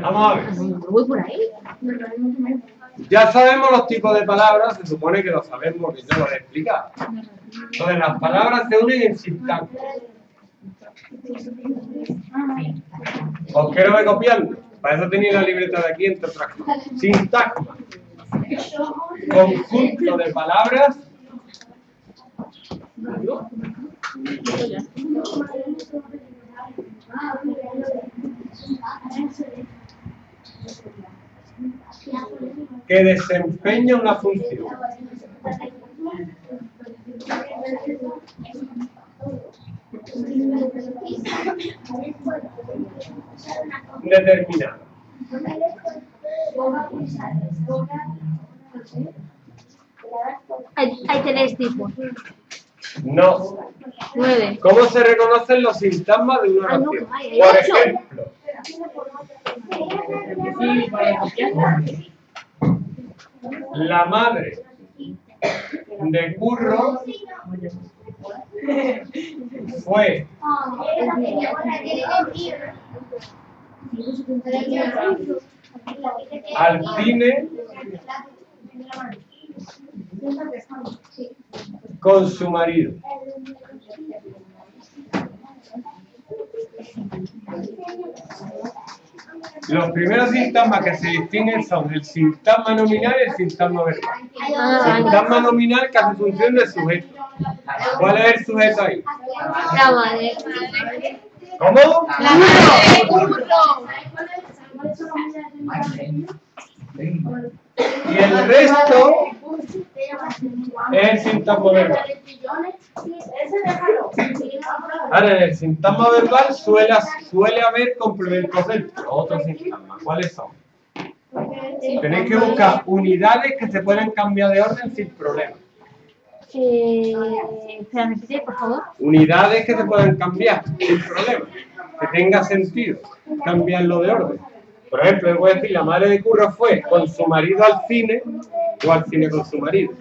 Vamos a ver. Voy por ahí. Ya sabemos los tipos de palabras, se supone que lo sabemos porque yo lo he explicado. Entonces las palabras se unen en sintagma. Os quiero ver copiando. Para eso tenía la libreta de aquí, entre otras cosas. Sintagma. Conjunto de palabras que desempeña una función. Determinada. Hay, hay tres tipos. No. Nueve. ¿Cómo se reconocen los sintagmas de una Ah, no, oración? hay Por ocho. ejemplo, la madre de Curro fue al cine con su marido. Los primeros sintagmas que se distinguen son el sintagma nominal y el sintagma verbal. Ah, Sintagma nominal que hace función de sujeto. ¿Cuál es el sujeto ahí? La madre. ¿Cómo? La madre. Y el resto es el sintagma verbal. Ahora, en el sintagma verbal suele, suele haber complementos dentro, otros sintagmas. ¿Cuáles son? Tenéis que buscar unidades que se pueden cambiar de orden sin problema. Eh, repite, por favor. Unidades que se pueden cambiar sin problema. Que tenga sentido cambiarlo de orden. Por ejemplo, yo voy a decir, la madre de Curro fue con su marido al cine o al cine con su marido.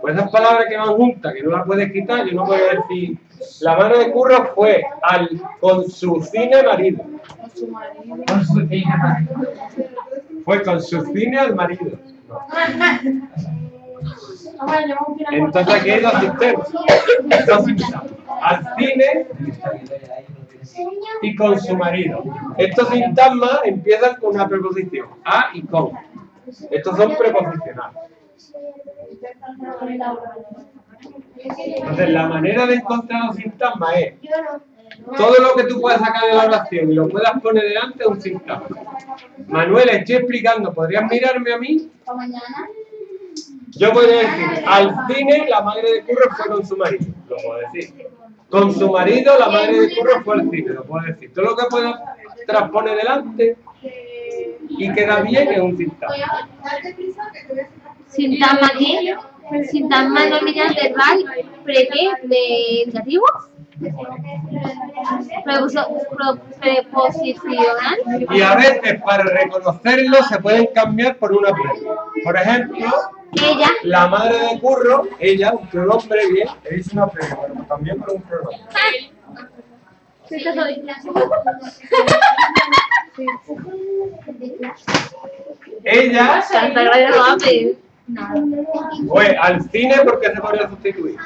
Pues esas palabras que van juntas, que no las puedes quitar, yo no puedo decir, la madre de Curro fue al con su cine marido. Fue con su cine al marido. Entonces aquí hay. Dos sistemas. Al cine y con su marido. Estos sintagmas empiezan con una preposición, a y con. Estos son preposicionales. Entonces la manera de encontrar los sintagmas es todo lo que tú puedas sacar de la oración y lo puedas poner delante de un sintagma. Manuel, estoy explicando, ¿podrías mirarme a mí? Yo podría decir, al cine la madre de Curro fue con su marido, lo puedo decir. Con su marido la madre de Curro fue al cine, lo puedo decir. Todo lo que puedas transponer delante y queda bien es un sintagma. Sintagma qué? Sintagma nominal verbal. ¿Pre qué? ¿Predicativo? Preposi- pro- Preposicional. Y a veces para reconocerlo se pueden cambiar por una previa. Por ejemplo, Ella. la madre de Curro, ella, un pronombre bien, es una previa, pero también por un pronombre. Ella Santa Gracia no al cine porque se podría sustituir.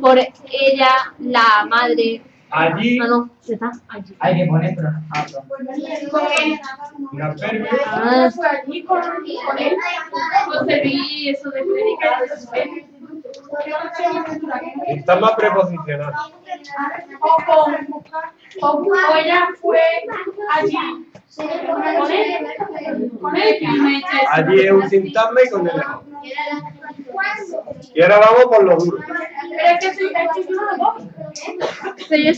Por ella, la madre. Allí, No, no, se está allí. Hay que poner, pero no. Ah, no. una previa. Ah, allí con, con él, concebí eso de predicar de su fe. Está más preposicional. O ella fue allí con él, con él. Allí es un sintagma y con el otro. Y ahora vamos por lo duro. Pero es que que yo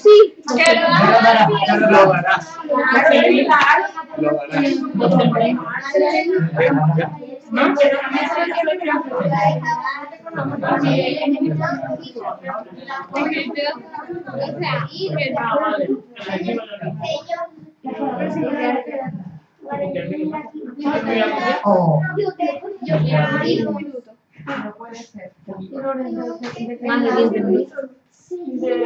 no. Que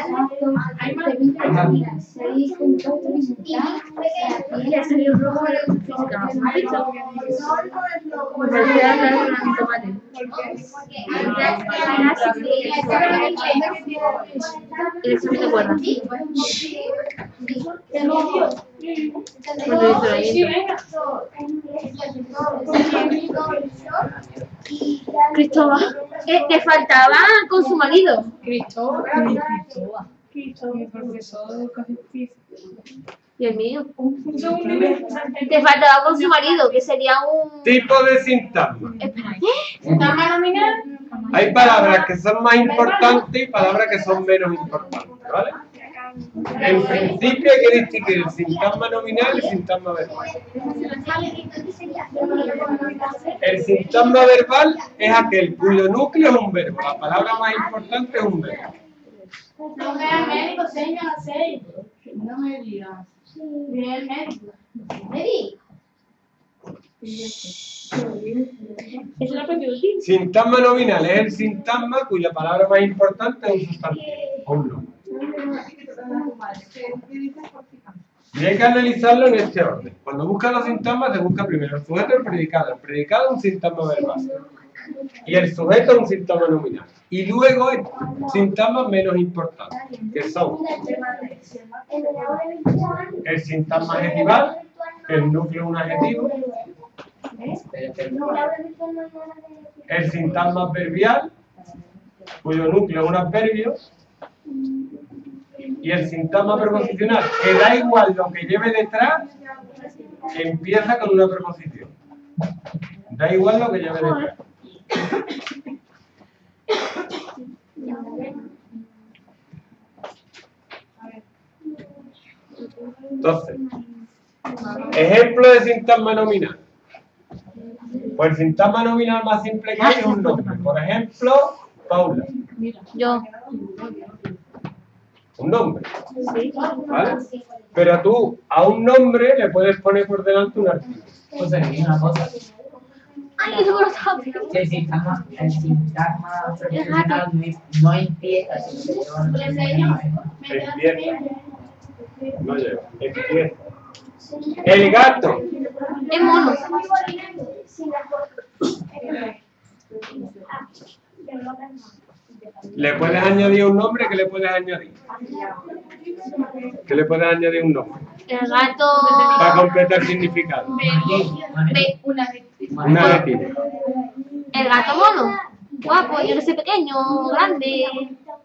lo da Lo darás. Lo darás. Ven, ya. Más de 15 minutos. Eso es para mí. El examen de cuerda. Sí, venga. Cristóbal. Eh, te faltaba con su marido. Cristóbal. Mi profesor de educación física. Y el mío. Te faltaba con su marido, que sería un. Tipo de sintagma. Sintagma nominal. Hay palabras que son más importantes y palabras que son menos importantes, ¿vale? En principio hay que distinguir el sintagma nominal y el sintagma verbal. El sintagma verbal es aquel cuyo núcleo es un verbo. La palabra más importante es un verbo. No me al médico, señor, seis. No me digas. Ve al médico. Es la. Sintagma nominal es el sintagma cuya palabra más importante es un sustantivo o un nombre. Y hay que analizarlo en este orden. Cuando buscas los sintagmas, se busca primero el sujeto y el predicado. El predicado es un sintagma verbal. Y el sujeto es un sintagma nominal. Y luego hay sintagmas menos importantes, que son el sintagma adjetival, el núcleo es un adjetivo, el sintagma adverbial, cuyo núcleo es un adverbio, y el sintagma preposicional, que da igual lo que lleve detrás, empieza con una preposición. Da igual lo que lleve detrás. Entonces, ejemplo de sintagma nominal. Pues el sintagma nominal más simple que hay es un nombre. Por ejemplo, Paula. Yo. Un nombre. ¿Vale? Pero tú a un nombre le puedes poner por delante un artículo. Pues aquí una cosa. Ay, eso lo sabía. Que el sintagma, el sintagma profesional no, no empieza, sino que lleva. No lleva. Empieza. El gato. Es mono. Le puedes añadir un nombre, ¿qué le puedes añadir? ¿Qué le puedes añadir un nombre? El gato. Para completar significado. Ve, Un adjetivo. El gato mono. Guapo, yo no sé pequeño, grande,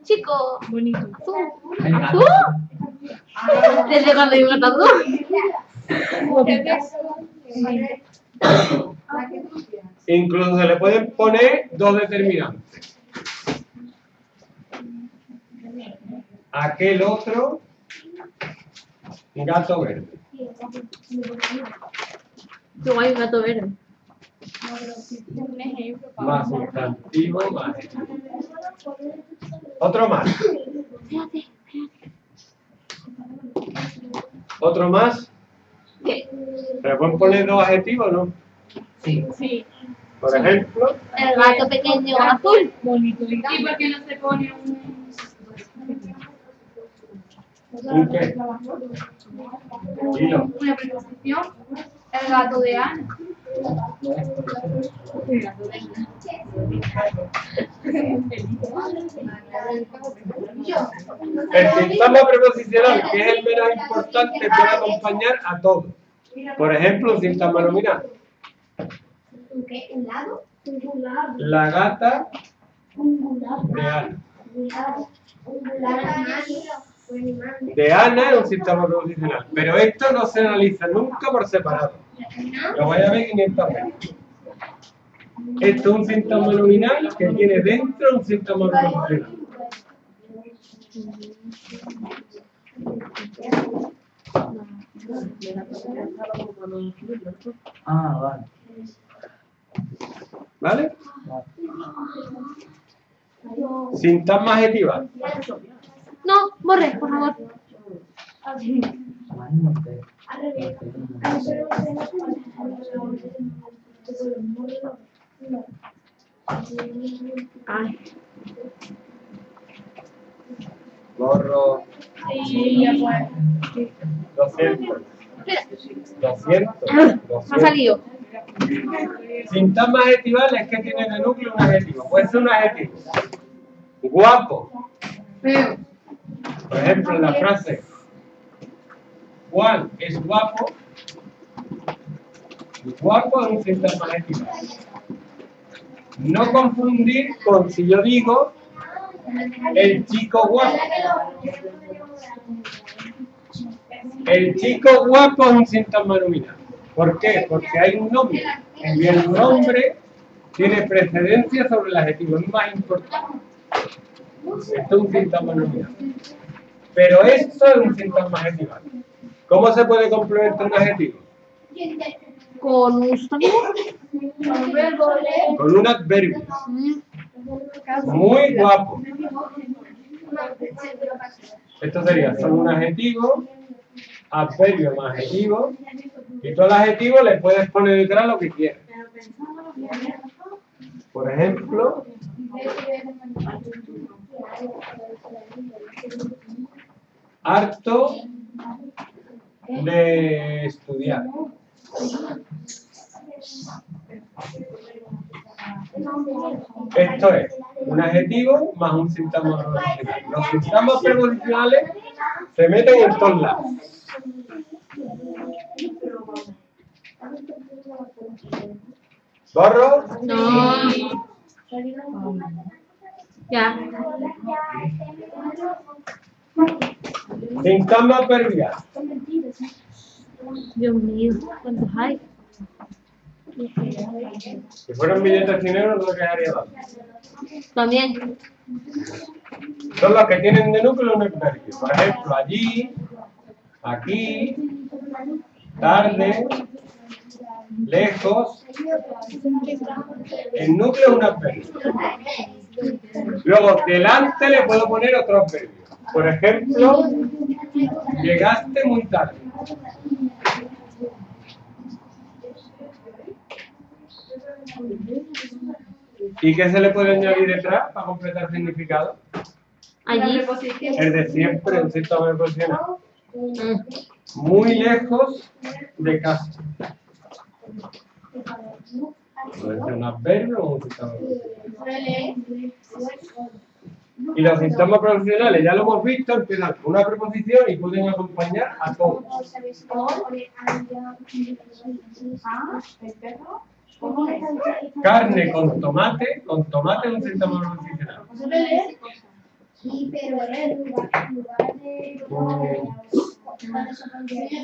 chico, Bonito. azul. ¿Azul? Desde cuando hay un gato azul. Incluso se le pueden poner dos determinantes. Aquel otro gato verde. Qué guay, un gato verde. Más sustantivo, más adjetivo. Otro más. Otro más. Le pueden poner dos adjetivos, ¿no? Sí. Sí. Por ejemplo, El gato pequeño azul. Bonito. ¿Y por qué no se pone un. ¿un qué? Una preposición? El gato de Ana. El sintagma preposicional, que es el menos importante, puede acompañar a todo. Por ejemplo, sintagma nominal. La gata de Ana. De Ana es un sintagma preposicional, pero esto no se analiza nunca por separado. Lo voy a ver 500 veces. Esto es un sintagma nominal que tiene dentro un sintagma preposicional. Ah, vale. ¿Vale? Sintagma adjetiva. No, borre, por favor. Ay, Borro Sí, ya fue. 200. espera, 200. me ha 200. salido. Sintagma adjetival es que tiene en el núcleo un adjetivo. Puede ser un adjetivo. Guapo. Feo. Por ejemplo, la frase Juan es guapo. Guapo es un adjetival. No confundir con si yo digo el chico guapo. El chico guapo es un sintagma nominal. ¿Por qué? Porque hay un nombre. Y el nombre tiene precedencia sobre el adjetivo. Es más importante. Esto es un sintagma nominal. Pero esto es un sintagma adjetival. ¿Cómo se puede complementar un adjetivo? Con un. Con un adverbio. Muy guapo. Esto sería solo un adjetivo, adverbio más adjetivo, y todo el adjetivo le puedes poner detrás lo que quieras. Por ejemplo, harto de estudiar. Esto es un adjetivo más un sintagma preposicional. Los sintagmas preposicionales se meten en todos lados. ¿Borro? No, ya. Sintagma adverbial. Dios mío, ¿cuántos hay? Si fueran billetes de dinero, no quedaría dando. También. Son los que tienen de núcleo un adverbio. Por ejemplo, allí, aquí, tarde, lejos. El núcleo es un adverbio. Luego, delante le puedo poner otro adverbio. Por ejemplo, llegaste muy tarde. ¿Y qué se le puede añadir detrás para completar significado? Allí. El de siempre, un síntoma preposicional. Mm, Muy lejos de casa. Puede ser un adverbio o un. Y los síntomas profesionales, ya lo hemos visto, empiezan con una preposición y pueden acompañar a todos. Carne con tomate, con tomate es un síntoma profesional.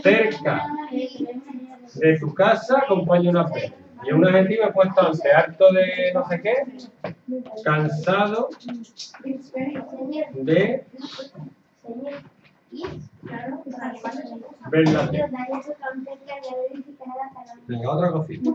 Cerca de tu casa acompaña una. Y un adjetivo he puesto antes, harto de no sé qué, cansado de ver la. Venga, otra cosita.